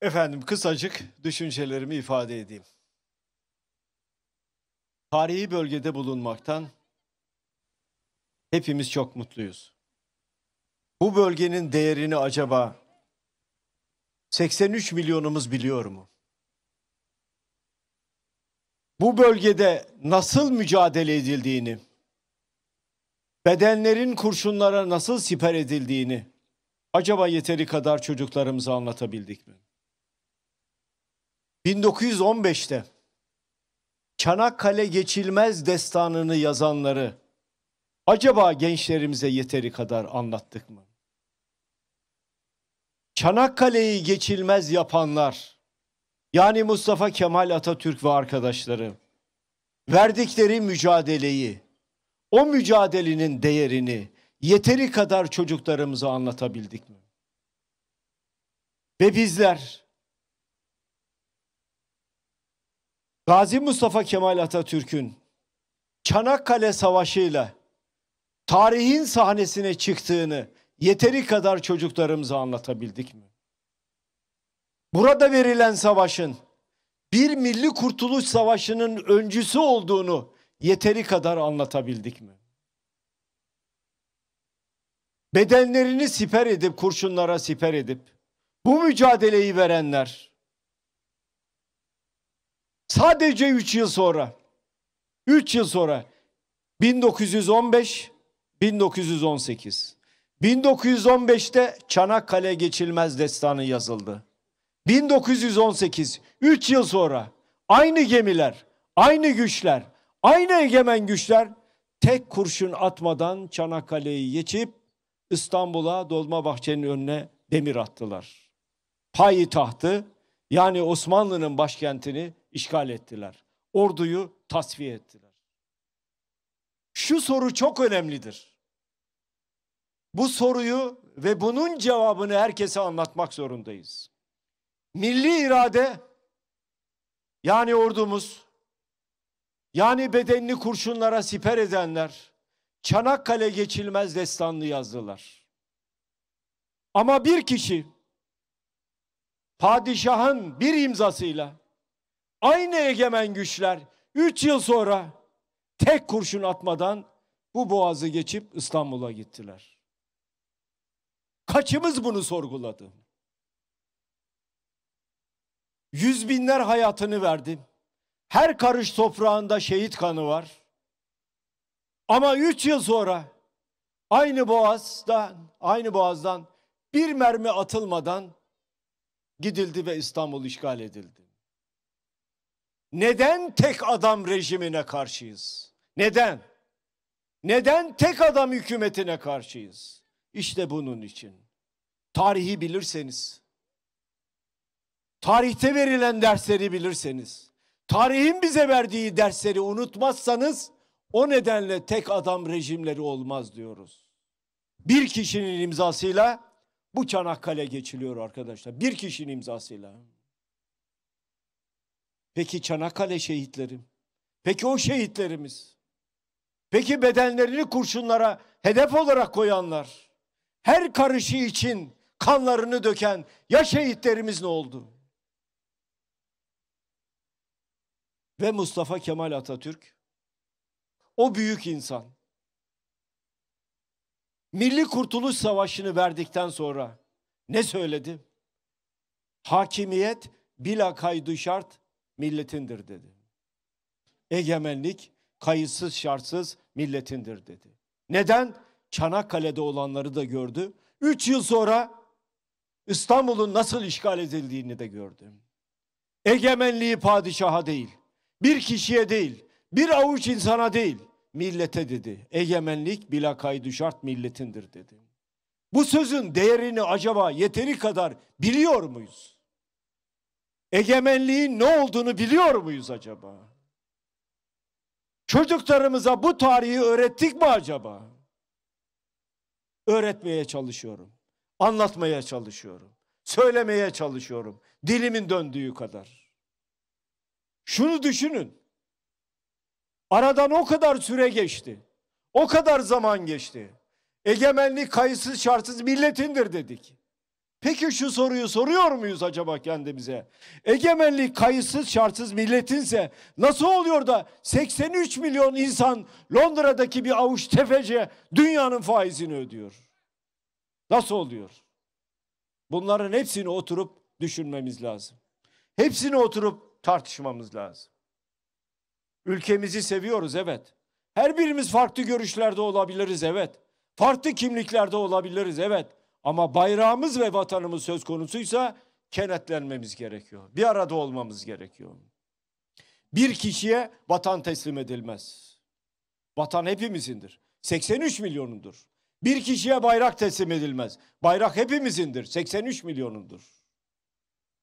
Efendim kısacık düşüncelerimi ifade edeyim. Tarihi bölgede bulunmaktan hepimiz çok mutluyuz. Bu bölgenin değerini acaba 83 milyonumuz biliyor mu? Bu bölgede nasıl mücadele edildiğini, bedenlerin kurşunlara nasıl siper edildiğini acaba yeteri kadar çocuklarımıza anlatabildik mi? 1915'te Çanakkale geçilmez destanını yazanları acaba gençlerimize yeteri kadar anlattık mı? Çanakkale'yi geçilmez yapanlar yani Mustafa Kemal Atatürk ve arkadaşları verdikleri mücadeleyi, o mücadelenin değerini yeteri kadar çocuklarımıza anlatabildik mi? Ve bizler Gazi Mustafa Kemal Atatürk'ün Çanakkale Savaşı'yla tarihin sahnesine çıktığını yeteri kadar çocuklarımıza anlatabildik mi? Burada verilen savaşın bir milli kurtuluş savaşının öncüsü olduğunu yeteri kadar anlatabildik mi? Bedenlerini siper edip kurşunlara siper edip bu mücadeleyi verenler sadece 3 yıl sonra 3 yıl sonra 1915 1918 1915'te Çanakkale geçilmez destanı yazıldı. 1918 3 yıl sonra aynı gemiler, aynı güçler, aynı egemen güçler tek kurşun atmadan Çanakkale'yi geçip İstanbul'a Dolmabahçe'nin önüne demir attılar. Payitahtı yani Osmanlı'nın başkentini işgal ettiler. Orduyu tasfiye ettiler. Şu soru çok önemlidir. Bu soruyu ve bunun cevabını herkese anlatmak zorundayız. Milli irade yani ordumuz yani bedenini kurşunlara siper edenler Çanakkale geçilmez destanını yazdılar. Ama bir kişi padişahın bir imzasıyla aynı egemen güçler 3 yıl sonra tek kurşun atmadan bu boğazı geçip İstanbul'a gittiler. Kaçımız bunu sorguladı? Yüz binler hayatını verdi. Her karış toprağında şehit kanı var. Ama üç yıl sonra aynı boğazdan, aynı boğazdan bir mermi atılmadan gidildi ve İstanbul işgal edildi. Neden tek adam rejimine karşıyız? Neden? Neden tek adam hükümetine karşıyız? İşte bunun için. Tarihi bilirseniz, tarihte verilen dersleri bilirseniz, tarihin bize verdiği dersleri unutmazsanız o nedenle tek adam rejimleri olmaz diyoruz. Bir kişinin imzasıyla bu Çanakkale geçiliyor arkadaşlar. Bir kişinin imzasıyla. Peki Çanakkale şehitlerim? Peki o şehitlerimiz? Peki bedenlerini kurşunlara hedef olarak koyanlar? Her karışı için kanlarını döken ya şehitlerimiz ne oldu? Ve Mustafa Kemal Atatürk o büyük insan Milli Kurtuluş Savaşı'nı verdikten sonra ne söyledi? Hakimiyet bila kaydı şart milletindir dedi. Egemenlik kayıtsız şartsız milletindir dedi. Neden? Çanakkale'de olanları da gördü. Üç yıl sonra İstanbul'un nasıl işgal edildiğini de gördü. Egemenliği padişaha değil, bir kişiye değil, bir avuç insana değil, millete dedi. Egemenlik bila kaydı şart milletindir dedi. Bu sözün değerini acaba yeteri kadar biliyor muyuz? Egemenliğin ne olduğunu biliyor muyuz acaba? Çocuklarımıza bu tarihi öğrettik mi acaba? Öğretmeye çalışıyorum. Anlatmaya çalışıyorum. Söylemeye çalışıyorum. Dilimin döndüğü kadar. Şunu düşünün. Aradan o kadar süre geçti. O kadar zaman geçti. Egemenlik kayıtsız şartsız milletindir dedik. Peki şu soruyu soruyor muyuz acaba kendimize? Egemenlik kayıtsız şartsız milletinse nasıl oluyor da 83 milyon insan Londra'daki bir avuç tefece dünyanın faizini ödüyor? Nasıl oluyor? Bunların hepsini oturup düşünmemiz lazım. Hepsini oturup tartışmamız lazım. Ülkemizi seviyoruz evet. Her birimiz farklı görüşlerde olabiliriz evet. Farklı kimliklerde olabiliriz evet. Ama bayrağımız ve vatanımız söz konusuysa kenetlenmemiz gerekiyor. Bir arada olmamız gerekiyor. Bir kişiye vatan teslim edilmez. Vatan hepimizindir. 83 milyonundur. Bir kişiye bayrak teslim edilmez. Bayrak hepimizindir. 83 milyonundur.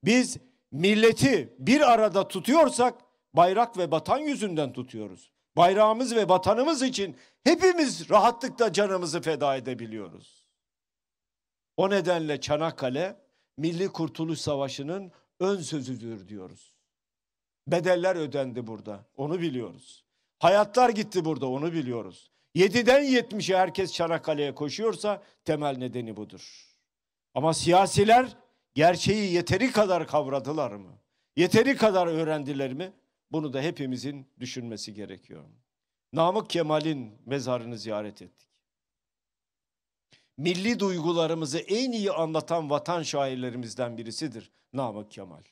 Biz milleti bir arada tutuyorsak bayrak ve vatan yüzünden tutuyoruz. Bayrağımız ve vatanımız için hepimiz rahatlıkla canımızı feda edebiliyoruz. O nedenle Çanakkale Milli Kurtuluş Savaşı'nın ön sözüdür diyoruz. Bedeller ödendi burada. Onu biliyoruz. Hayatlar gitti burada. Onu biliyoruz. 7'den 70'e herkes Çanakkale'ye koşuyorsa temel nedeni budur. Ama siyasiler gerçeği yeteri kadar kavradılar mı? Yeteri kadar öğrendiler mi? Bunu da hepimizin düşünmesi gerekiyor. Namık Kemal'in mezarını ziyaret ettik. Milli duygularımızı en iyi anlatan vatan şairlerimizden birisidir Namık Kemal.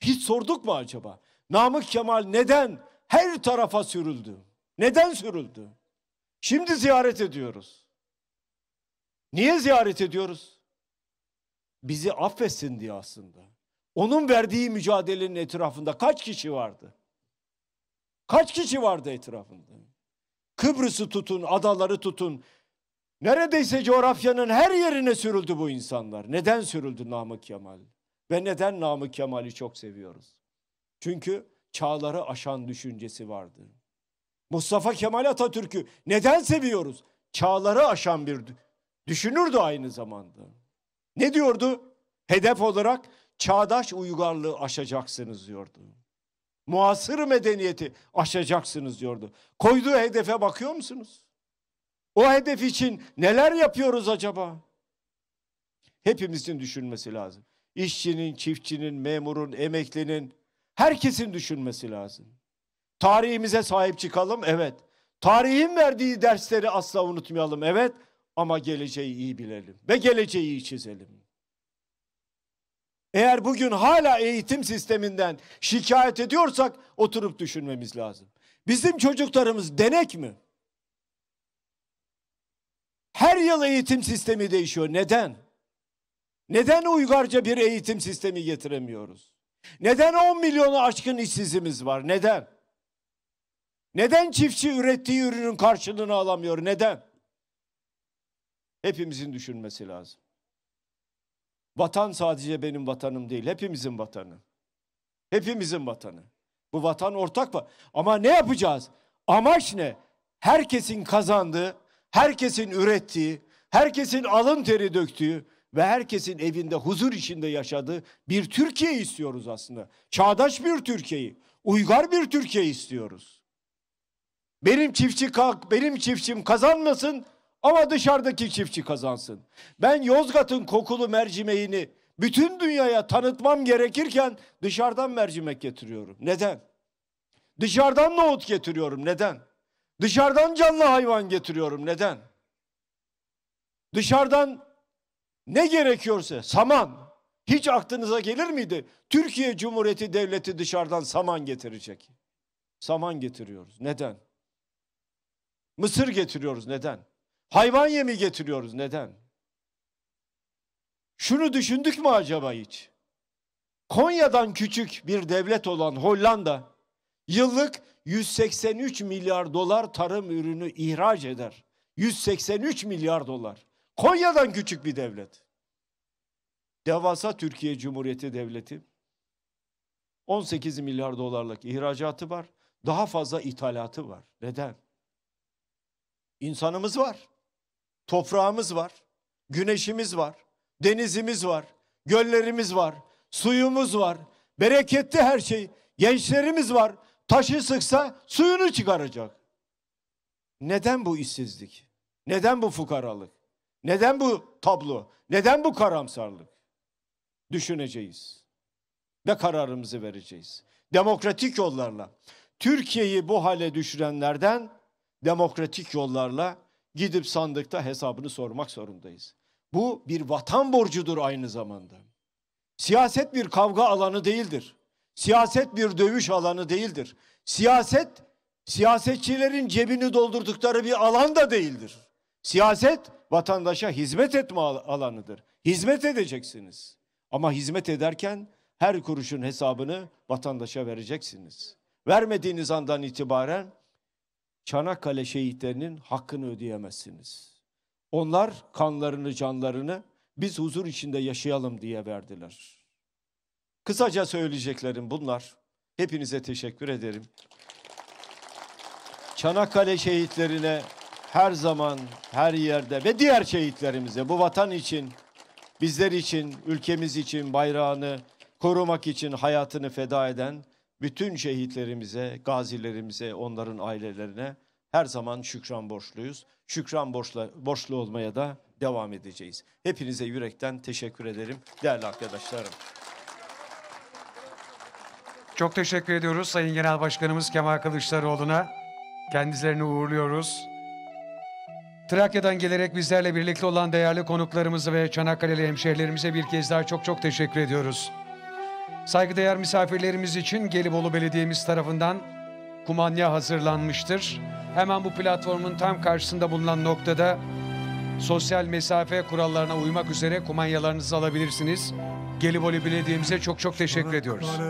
Hiç sorduk mu acaba? Namık Kemal neden her tarafa sürüldü? Neden sürüldü? Şimdi ziyaret ediyoruz. Niye ziyaret ediyoruz? Bizi affetsin diye aslında. Onun verdiği mücadelenin etrafında kaç kişi vardı? Kaç kişi vardı etrafında? Kıbrıs'ı tutun, adaları tutun. Neredeyse coğrafyanın her yerine sürüldü bu insanlar. Neden sürüldü Namık Kemal? Ve neden Namık Kemal'i çok seviyoruz? Çünkü çağları aşan düşüncesi vardı. Mustafa Kemal Atatürk'ü neden seviyoruz? Çağları aşan bir düşünürdü aynı zamanda. Ne diyordu? Hedef olarak çağdaş uygarlığı aşacaksınız diyordu. Muasır medeniyeti aşacaksınız diyordu. Koyduğu hedefe bakıyor musunuz? O hedef için neler yapıyoruz acaba? Hepimizin düşünmesi lazım. İşçinin, çiftçinin, memurun, emeklinin, herkesin düşünmesi lazım. Tarihimize sahip çıkalım, evet. Tarihin verdiği dersleri asla unutmayalım, evet. Ama geleceği iyi bilelim ve geleceği iyi çizelim. Eğer bugün hala eğitim sisteminden şikayet ediyorsak oturup düşünmemiz lazım. Bizim çocuklarımız denek mi? Her yıl eğitim sistemi değişiyor. Neden? Neden uygarca bir eğitim sistemi getiremiyoruz? Neden 10 milyonu aşkın işsizimiz var? Neden? Neden çiftçi ürettiği ürünün karşılığını alamıyor? Neden? Hepimizin düşünmesi lazım. Vatan sadece benim vatanım değil, hepimizin vatanı. Hepimizin vatanı. Bu vatan ortak mı? Ama ne yapacağız? Amaç ne? Herkesin kazandığı, herkesin ürettiği, herkesin alın teri döktüğü ve herkesin evinde huzur içinde yaşadığı bir Türkiye istiyoruz aslında. Çağdaş bir Türkiye'yi, uygar bir Türkiye istiyoruz. Benim çiftçi benim çiftçim kazanmasın ama dışarıdaki çiftçi kazansın. Ben Yozgat'ın kokulu mercimeğini bütün dünyaya tanıtmam gerekirken dışarıdan mercimek getiriyorum. Neden? Dışarıdan nohut getiriyorum. Neden? Dışarıdan canlı hayvan getiriyorum. Neden? Dışarıdan ne gerekiyorsa saman. Hiç aklınıza gelir miydi? Türkiye Cumhuriyeti Devleti dışarıdan saman getirecek. Saman getiriyoruz. Neden? Mısır getiriyoruz. Neden? Hayvan yemi getiriyoruz. Neden? Şunu düşündük mü acaba hiç? Konya'dan küçük bir devlet olan Hollanda yıllık 183 milyar dolar tarım ürünü ihraç eder. 183 milyar dolar. Konya'dan küçük bir devlet. Devasa Türkiye Cumhuriyeti Devleti 18 milyar dolarlık ihracatı var. Daha fazla ithalatı var. Neden? İnsanımız var. Toprağımız var, güneşimiz var, denizimiz var, göllerimiz var, suyumuz var, bereketli her şey. Gençlerimiz var, taşı sıksa suyunu çıkaracak. Neden bu işsizlik? Neden bu fukaralık? Neden bu tablo? Neden bu karamsarlık? Düşüneceğiz. Ve kararımızı vereceğiz. Demokratik yollarla. Türkiye'yi bu hale düşürenlerden demokratik yollarla gidip sandıkta hesabını sormak zorundayız. Bu bir vatan borcudur aynı zamanda. Siyaset bir kavga alanı değildir. Siyaset bir dövüş alanı değildir. Siyaset siyasetçilerin cebini doldurdukları bir alan da değildir. Siyaset vatandaşa hizmet etme al- alanıdır. Hizmet edeceksiniz. Ama hizmet ederken her kuruşun hesabını vatandaşa vereceksiniz. Vermediğiniz andan itibaren Çanakkale şehitlerinin hakkını ödeyemezsiniz. Onlar kanlarını, canlarını biz huzur içinde yaşayalım diye verdiler. Kısaca söyleyeceklerim bunlar. Hepinize teşekkür ederim. Çanakkale şehitlerine her zaman, her yerde ve diğer şehitlerimize bu vatan için, bizler için, ülkemiz için bayrağını korumak için hayatını feda eden bütün şehitlerimize, gazilerimize, onların ailelerine her zaman şükran borçluyuz. Şükran borçlu, borçlu olmaya da devam edeceğiz. Hepinize yürekten teşekkür ederim değerli arkadaşlarım. Çok teşekkür ediyoruz Sayın Genel Başkanımız Kemal Kılıçdaroğlu'na. Kendilerini uğurluyoruz. Trakya'dan gelerek bizlerle birlikte olan değerli konuklarımızı ve Çanakkale'li hemşehrilerimize bir kez daha çok çok teşekkür ediyoruz. Saygıdeğer misafirlerimiz için Gelibolu Belediye'miz tarafından kumanya hazırlanmıştır. Hemen bu platformun tam karşısında bulunan noktada sosyal mesafe kurallarına uymak üzere kumanyalarınızı alabilirsiniz. Gelibolu Belediye'mize çok çok teşekkür ediyoruz.